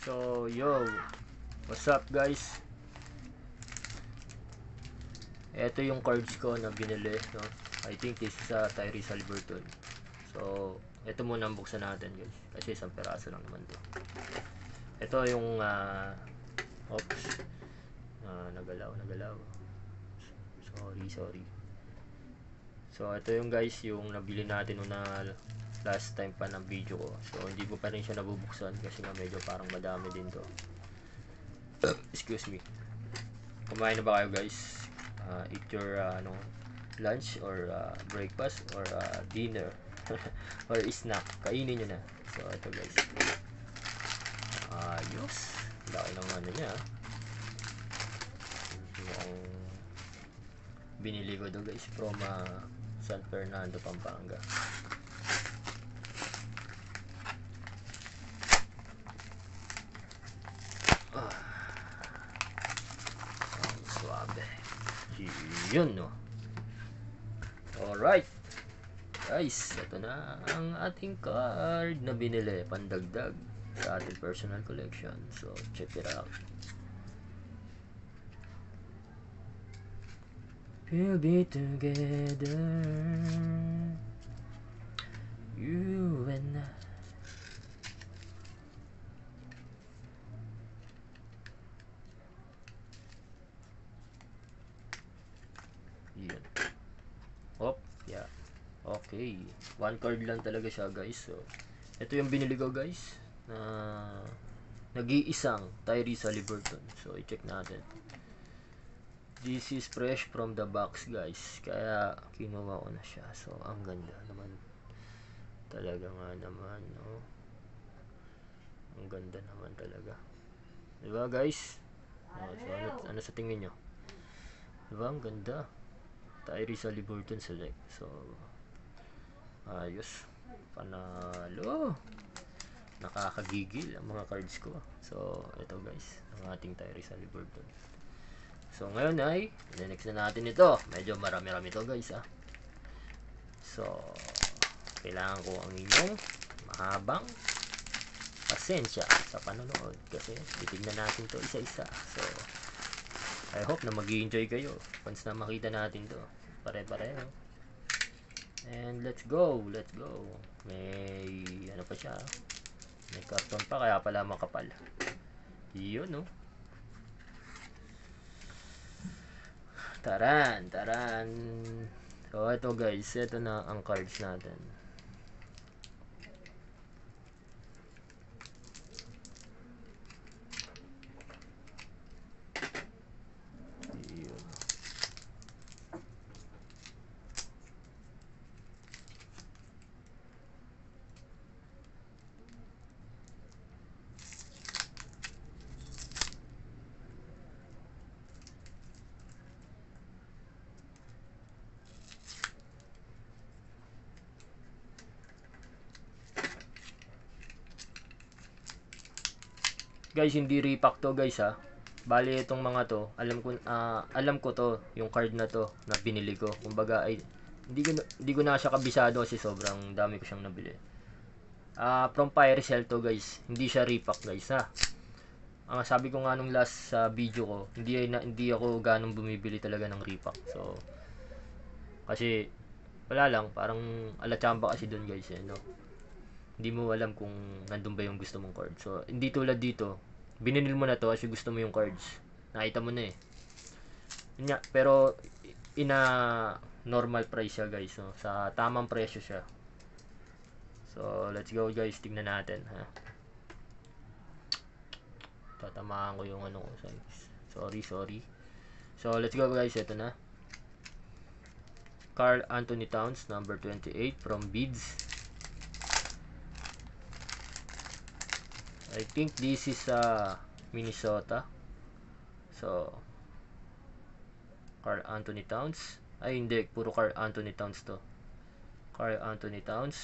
So, yo. What's up, guys? Ito yung cards ko na binili, no? I think this is a Tyrese Halliburton. So, ito muna ang buksan natin, guys. Kasi isang peraso lang naman to. Ito yung, ah, oops. Ah, nagalaw, nagalaw. Sorry, sorry. So, ito yung guys, yung nabili natin nung last time pa ng video ko. So, hindi ko pa rin siya nabubuksan kasi nga medyo parang madami din to. Excuse me. Kumain na ba kayo guys? Uh, eat your uh, ano, lunch or uh, breakfast or uh, dinner or snack. Kainin nyo na. So, ito guys. Ayos. Laki ng ano niya. Mukhang binili ko to guys from uh, San Fernando, Pampanga. Ah. Ang suabe. Yun, no? Alright. Guys, ito na ang ating card na binili. Pandagdag sa ating personal collection. So, check it out. We'll be together. You and I. Yan. Op, yeah. Okay. One card lang talaga siya, guys. So, ito yung binili ko, guys. Na nag-iisang Tyrese Halliburton. So, i-check natin. This is fresh from the box, guys. Kaya, kinuha ko na siya. So, ang ganda naman. Talaga nga naman, no? Ang ganda naman talaga. Diba, guys? Oh, so, ano, ano sa tingin nyo? Diba, ang ganda. Tyrese Halliburton select. So, ayos. Panalo. Nakakagigil ang mga cards ko. So, ito guys, ang ating Tyrese Halliburton. So, ngayon ay, next na natin ito. Medyo marami-rami ito guys, ah. So, kailangan ko ang inyong mahabang pasensya sa panonood kasi titignan natin to isa-isa. So, I hope na mag enjoy kayo once na makita natin to. Pare-pareho. And let's go, let's go. May ano pa siya. May karton pa kaya pala makapal. Yun no. Taran, taran. So ito guys, ito na ang cards natin. Yun. Guys, hindi repack to guys ha. Bali itong mga to, alam ko ah, alam ko to, yung card na to na binili ko. Kumbaga ay hindi ko hindi ko na siya kabisado kasi sobrang dami ko siyang nabili. Ah, from Fire Cell to guys. Hindi siya repack guys ha. Ang sabi ko nga nung last sa video ko, hindi na, hindi ako ganong bumibili talaga ng repack. So kasi wala lang, parang alatsamba kasi doon guys eh, no. Hindi mo alam kung nandun ba yung gusto mong card. So, hindi tulad dito, bininil mo na to kasi gusto mo yung cards. Nakita mo na eh. Nga, pero ina normal price siya guys. No? Sa tamang presyo siya. So, let's go guys. Tingnan natin. Ha? Tatamaan ko yung ano ko. Sorry, sorry. So, let's go guys. Ito na. Carl Anthony Towns, number 28 from Beads. I think this is uh, Minnesota. So, Carl Anthony Towns. Ay, hindi. Puro Carl Anthony Towns to. Carl Anthony Towns.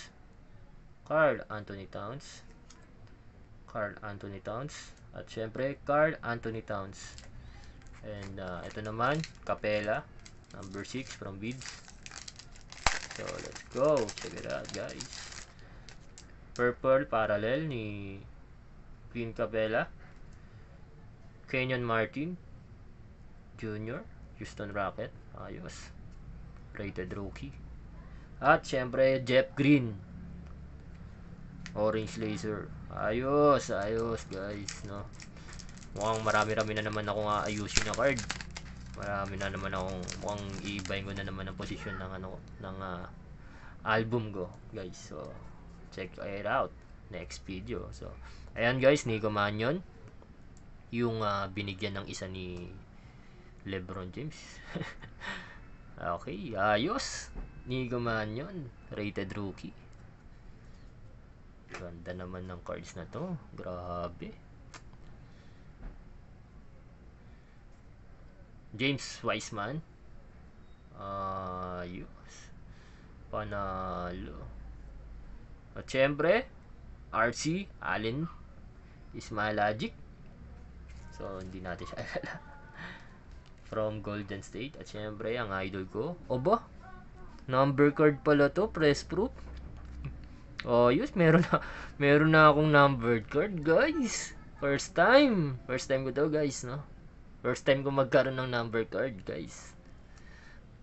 Carl Anthony Towns. Carl Anthony Towns. At syempre, Carl Anthony Towns. And uh, ito naman, Capella. Number 6 from Beads. So, let's go. Check it out, guys. Purple parallel ni Queen Capella, Kenyon Martin, Junior, Houston Rocket, ayos. Rated rookie. At syempre, Jeff Green, Orange Laser. Ayos, ayos guys, no. Mukhang marami-rami na naman ako nga ayusin na card. Marami na naman akong mukhang iibayin ko na naman ang posisyon ng ano ng ah, album ko, guys. So, check it out next video. So, ayan guys, Nico Manyon yung ah, binigyan ng isa ni LeBron James. okay, ayos. Nico Manyon, rated rookie. Ganda naman ng cards na to. Grabe. James Wiseman. Ayos. Panalo. At syempre, RC, Allen, Ismail Logic. So, hindi natin siya alala. From Golden State. At syempre, ang idol ko. Oba? Number card pala to. Press proof. Oh, yes, meron na meron na akong numbered card, guys. First time. First time ko to, guys, no. First time ko magkaroon ng number card, guys.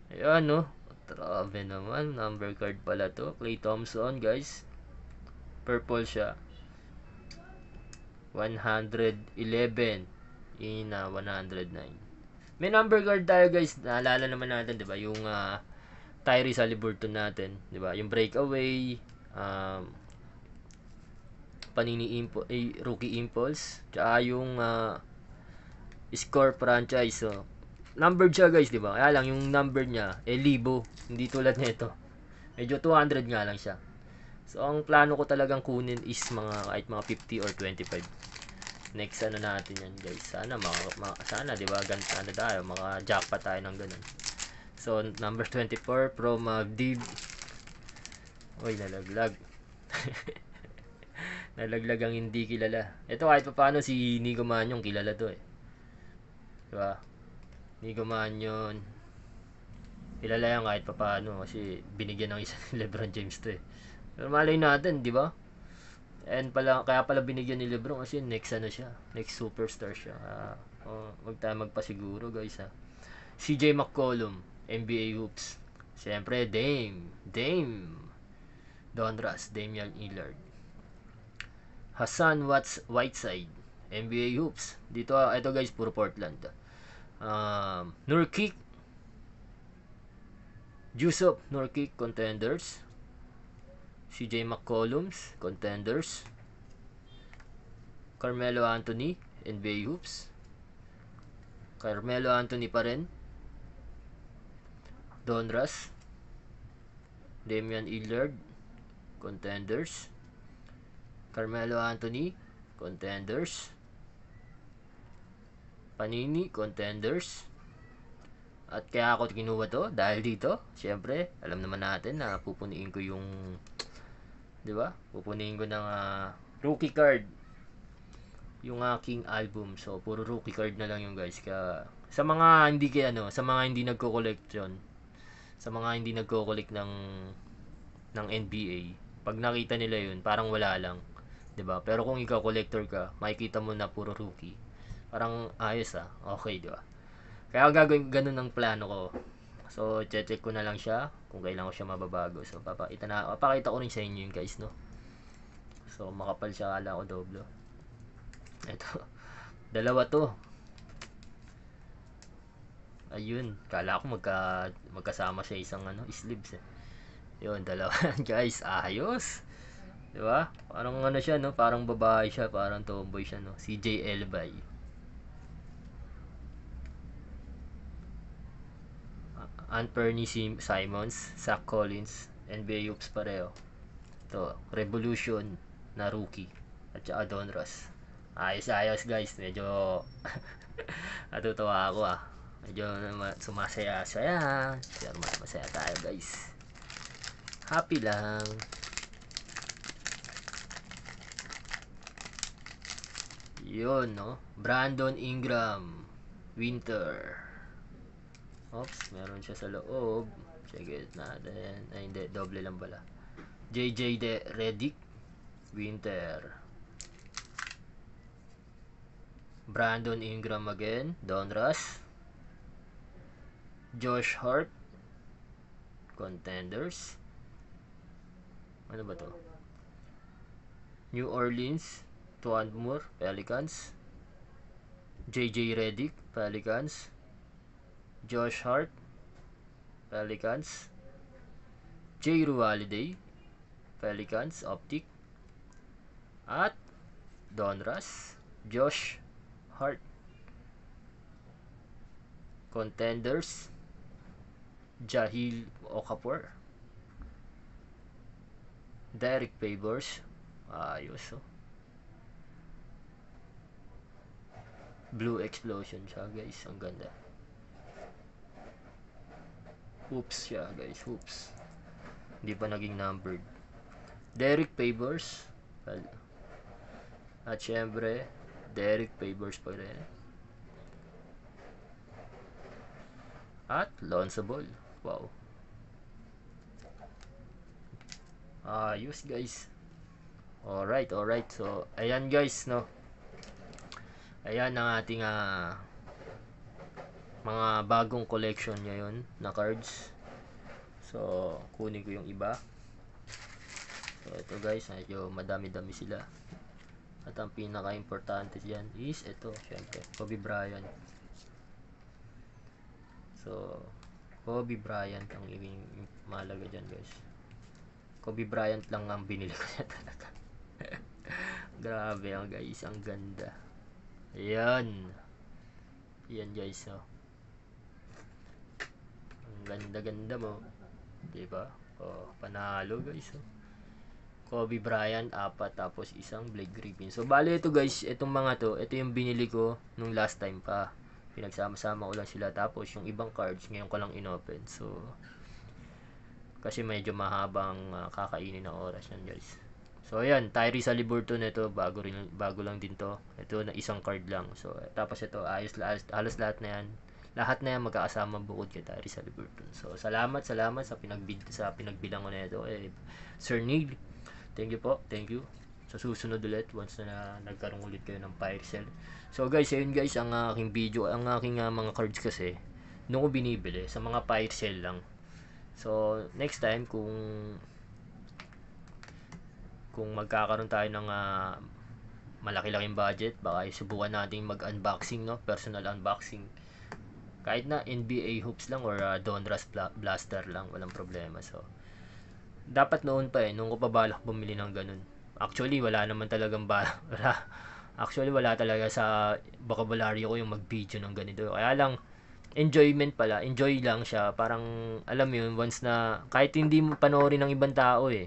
Ayan, no. Grabe naman. Number card pala to. Clay Thompson, guys. Purple siya. 111 in uh, 109. May number card tayo, guys. Naalala naman natin, 'di ba? Yung uh, Tyrese Haliburton natin, 'di ba? Yung breakaway, um, Panini Impo eh, Rookie Impulse, tsaka yung uh, Score franchise. So, numbered siya guys, di ba? Kaya lang, yung number niya, eh, libo. Hindi tulad nito. Medyo 200 nga lang siya. So, ang plano ko talagang kunin is mga, kahit mga 50 or 25. Next, ano natin yan guys. Sana, mga, mga, sana, di ba? Ganito ano tayo, mga jackpot tayo ng ganun. So, number 24 from uh, Div. Uy, nalaglag. nalaglag ang hindi kilala. Ito kahit pa paano si Nico Manyong kilala to eh. Diba? Nico Manyon. Kilala yan kahit pa paano kasi binigyan ng isa ni Lebron James to eh. Pero malay natin, di ba? And pala, kaya pala binigyan ni Lebron kasi next ano siya, next superstar siya. Uh, oh, wag tayo magpasiguro guys ha. CJ McCollum, NBA Hoops. Siyempre, Dame. Dame. Donruss, Damian Lillard. Hassan Watts Whiteside, NBA Hoops. Dito, ito guys, puro Portland. Um, Nurkic. Jusuf, Nurkic, contenders. CJ McCollums, contenders. Carmelo Anthony, NBA Hoops. Carmelo Anthony pa rin. Donruss. Damian Lillard, contenders. Carmelo Anthony, contenders. Panini, contenders. At kaya ako kinuha to dahil dito, syempre, alam naman natin na pupuniin ko yung 'di ba? Pupuniin ko ng uh, rookie card yung aking album. So, puro rookie card na lang yung guys. Kaya, sa mga hindi kaya ano, sa mga hindi nagko-collection, sa mga hindi nagko-collect ng ng NBA, pag nakita nila yun, parang wala lang. 'di ba? Pero kung ikaw collector ka, makikita mo na puro rookie. Parang ayos ah. Okay, 'di ba? Kaya gagawin ganun ang plano ko. So, check ko na lang siya kung kailan ko siya mababago. So, papakita na papakita ko rin sa inyo yung guys, no. So, makapal siya kala ko doblo. Ito. Dalawa to. Ayun, kala ko magka magkasama siya isang ano, sleeves eh. Yun, dalawa guys, ayos. 'Di ba? Parang ano siya no, parang babae siya, parang tomboy siya no. CJ Elbay. Anthony Simons, Zach Collins, NBA Hoops pareho. To, Revolution na rookie at saka Donruss. Ayos ayos guys, medyo natutuwa ako ah. Medyo sumasaya-saya. Pero masaya tayo guys. Happy lang. Yun, no? Brandon Ingram. Winter. Oops, meron siya sa loob. Check it natin. Ay, hindi. Doble lang pala. JJ De Redick. Winter. Brandon Ingram again, Donruss, Josh Hart, Contenders. Ano ba to? New Orleans, Tuan Moore, Pelicans, JJ Redick, Pelicans, Josh Hart, Pelicans, J. Holiday, Pelicans, Optic, at Donruss, Josh Hart. Contenders, Jahil Okafor. Derek Favors. Ayos oh. Blue Explosion siya guys. Ang ganda. Oops siya guys. Oops. Hindi pa naging numbered. Derek Favors. At syempre, Derek Favors pa rin. At Lonzo Ball. Wow. Ayos guys. Alright, alright. So, ayan guys, no. Ayan ang ating uh, mga bagong collection ngayon na cards. So, kunin ko yung iba. So, ito guys, medyo madami-dami sila. At ang pinaka-importante diyan is ito, syempre, Kobe Bryant. So, Kobe Bryant ang yung malaga dyan guys. Kobe Bryant lang ang binili ko niya talaga. Grabe ang guys, ang ganda. Ayan. Ayan guys, oh. Ganda-ganda mo. 'Di ba? Oh, panalo guys, oh. Kobe Bryant, apat, tapos isang Blake Griffin. So, bali ito guys, itong mga to, ito yung binili ko nung last time pa. Pinagsama-sama ko lang sila. Tapos, yung ibang cards, ngayon ko lang inopen. So, kasi medyo mahabang uh, kakainin ng oras yan guys. So, ayan, Tyrese Haliburton ito, bago, rin, bago lang din to. Ito na isang card lang. So, tapos ito, ayos, ayos halos lahat na yan. Lahat na yan magkakasama bukod kay Tyrese Haliburton. So, salamat, salamat sa, pinagbid, sa pinagbilang ko na ito. Eh, Sir Neil, Thank you po. Thank you. Sa susunod ulit, once na, na nagkaroon ulit kayo ng fire sale. So guys, ayun guys, ang aking video, ang aking uh, mga cards kasi, nung ko binibili, sa mga fire sale lang. So, next time, kung kung magkakaroon tayo ng uh, malaki-laking budget, baka subukan natin mag-unboxing, no? Personal unboxing. Kahit na NBA hoops lang or uh, Donruss Blaster lang, walang problema. So, dapat noon pa eh, nung ko pa balak bumili ng ganun. Actually, wala naman talagang ba Actually, wala talaga sa vocabulary ko yung mag-video ng ganito. Kaya lang, enjoyment pala. Enjoy lang siya. Parang, alam mo yun, once na, kahit hindi mo panoorin ng ibang tao eh.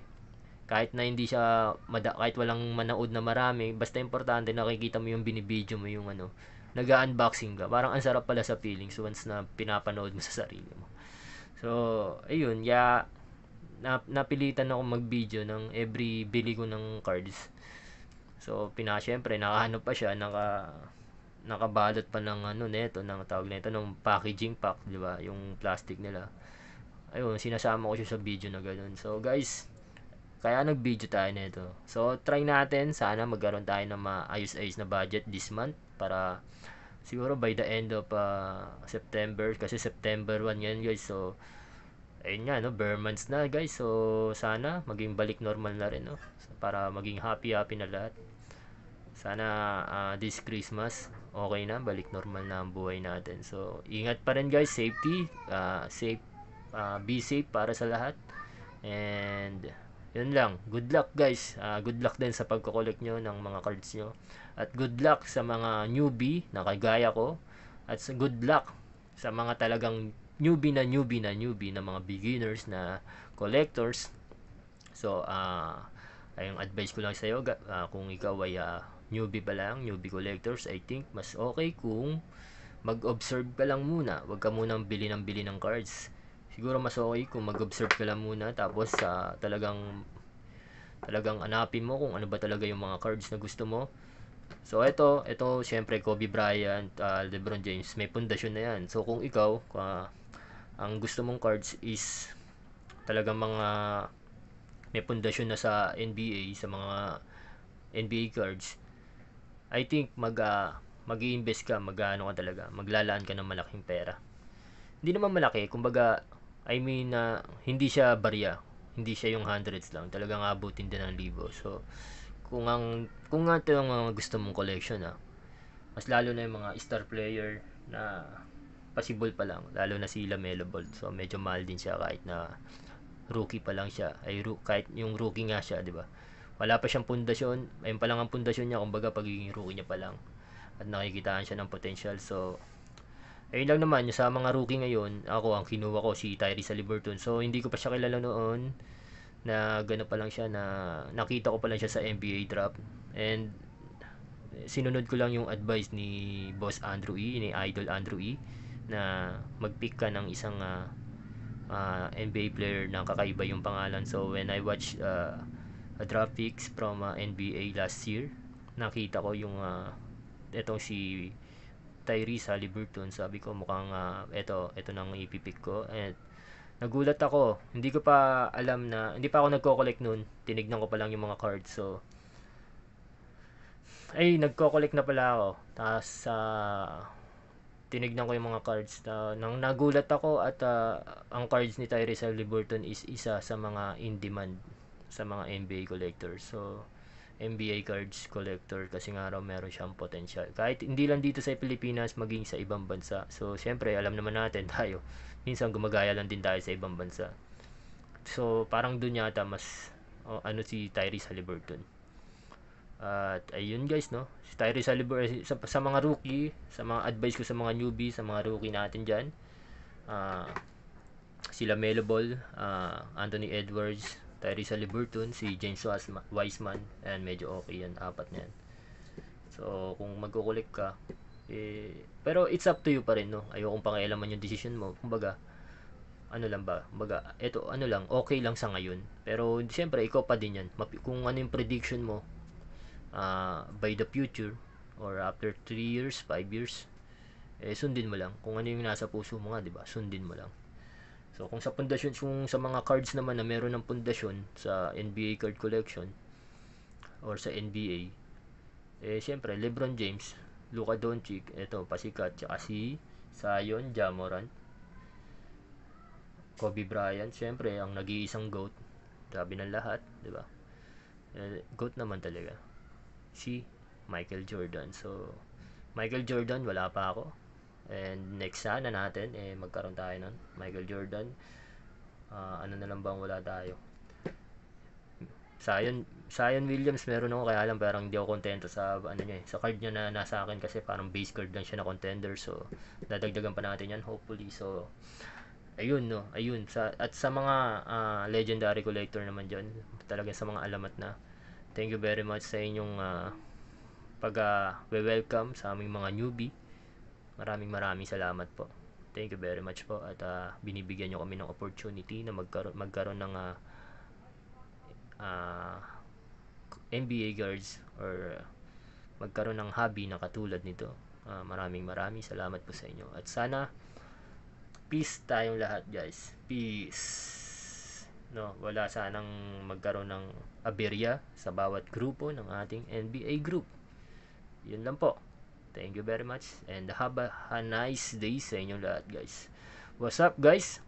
Kahit na hindi siya, mada, kahit walang manood na marami, basta importante nakikita mo yung binibideo mo yung ano, nag-unboxing ka. Parang ang sarap pala sa feelings once na pinapanood mo sa sarili mo. So, ayun, ya na, napilitan ako mag-video ng every bili ko ng cards. So, pina syempre nakaano pa siya, naka nakabalot pa ng ano nito, ng tawag nito ng packaging pack, 'di ba? Yung plastic nila. Ayun, sinasama ko siya sa video na ganoon. So, guys, kaya nag-video tayo nito. So, try natin. Sana magkaroon tayo ng maayos-ayos na budget this month para siguro by the end of uh, September kasi September 1 yan guys. So, ayun nga no bare months na guys. So sana maging balik normal na rin no para maging happy happy na lahat. Sana uh, this Christmas okay na balik normal na ang buhay natin. So ingat pa rin guys. Safety uh, safe uh, be safe para sa lahat. And yun lang good luck guys uh, good luck din sa pagko-collect nyo ng mga cards nyo at good luck sa mga newbie na kagaya ko at good luck sa mga talagang newbie na newbie na newbie na mga beginners na collectors. So, uh, ayong advice ko lang sa iyo uh, kung ikaw ay uh, newbie pa lang, newbie collectors, I think mas okay kung mag-observe ka lang muna. Huwag ka munang bili ng bili ng cards. Siguro mas okay kung mag-observe ka lang muna tapos uh, talagang talagang anapin mo kung ano ba talaga yung mga cards na gusto mo So ito, ito syempre Kobe Bryant, uh, LeBron James, may pundasyon na 'yan. So kung ikaw, uh, ang gusto mong cards is talagang mga may pundasyon na sa NBA, sa mga NBA cards, I think mag uh, mag invest ka, mag-ano ka talaga, maglalaan ka ng malaking pera. Hindi naman malaki, kumbaga, I mean, uh, hindi siya barya. Hindi siya yung hundreds lang. Talagang abutin din ng libo. So, kung ang kung nga ito yung mga gusto mong collection ah, mas lalo na yung mga star player na possible pa lang, lalo na si Lamelo Ball. So, medyo mahal din siya kahit na rookie pa lang siya. Ay, ro- kahit yung rookie nga siya, di ba? Wala pa siyang pundasyon. Ayun pa lang ang pundasyon niya, kumbaga pagiging rookie niya pa lang. At nakikitaan siya ng potential. So, ayun lang naman, sa mga rookie ngayon, ako ang kinuha ko si Tyrese Haliburton. So, hindi ko pa siya kilala noon na gano'n pa lang siya na nakita ko pa lang siya sa NBA draft. And sinunod ko lang yung advice ni Boss Andrew E, ni Idol Andrew E na mag-pick ka ng isang uh, uh, NBA player na kakaiba yung pangalan. So when I watch uh, a draft picks from uh, NBA last year, nakita ko yung uh, etong si Tyrese Haliburton. Sabi ko mukhang uh, eto, eto nang ipipick ko. And nagulat ako. Hindi ko pa alam na, hindi pa ako nagko-collect noon. Tinignan ko pa lang yung mga cards. So, ay, nagko-collect na pala ako. Tapos, uh, tinignan ko yung mga cards na nang nagulat ako at uh, ang cards ni Tyrese Haliburton is isa sa mga in demand sa mga NBA collectors. So, NBA cards collector kasi nga raw meron siyang potential. Kahit hindi lang dito sa Pilipinas, maging sa ibang bansa. So, siyempre, alam naman natin tayo, minsan gumagaya lang din tayo sa ibang bansa. So, parang dun yata mas oh, ano si Tyrese Haliburton. At ayun guys, no? Si Tyrese Haliburton sa, sa mga rookie, sa mga advice ko sa mga newbie, sa mga rookie natin diyan. Uh, sila Melo Ball, uh, Anthony Edwards, Tyrese Haliburton, si James Wiseman, and medyo okay yan, apat na yan. So, kung magkukulik ka, eh, pero it's up to you pa rin, no? Ayokong pakialaman yung decision mo. Kumbaga, ano lang ba, kumbaga, eto, ano lang, okay lang sa ngayon. Pero, siyempre, ikaw pa din yan. Kung ano yung prediction mo, uh, by the future or after 3 years, 5 years, eh sundin mo lang. Kung ano yung nasa puso mo nga, 'di ba? Sundin mo lang. So kung sa pundasyon, kung sa mga cards naman na meron ng pundasyon sa NBA card collection or sa NBA, eh siyempre LeBron James, Luka Doncic, eto pasikat, tsaka si Zion, Jamoran, Kobe Bryant, siyempre ang nag-iisang GOAT, sabi ng lahat, 'di ba? Eh, GOAT naman talaga si Michael Jordan. So, Michael Jordan, wala pa ako. And next sana natin, eh, magkaroon tayo nun. Michael Jordan, uh, ano na lang bang wala tayo. Zion, Zion Williams meron ako. Kaya lang parang hindi ako kontento sa ano niya eh, sa card niya na nasa akin. Kasi parang base card lang siya na contender. So dadagdagan pa natin yan hopefully. So ayun no? Ayun. Sa at sa mga uh, legendary collector naman diyan talaga sa mga alamat na. Thank you very much sa inyong uh, pag uh, welcome sa aming mga newbie. Maraming maraming salamat po. Thank you very much po at uh, binibigyan nyo kami ng opportunity na magkaroon, magkaroon ng uh, uh, NBA guards or magkaroon ng hobby na katulad nito. Uh, maraming maraming salamat po sa inyo. At sana peace tayong lahat guys. Peace no wala sanang magkaroon ng aberya sa bawat grupo ng ating NBA group yun lang po thank you very much and have a, a nice day sa inyo lahat guys. What's up guys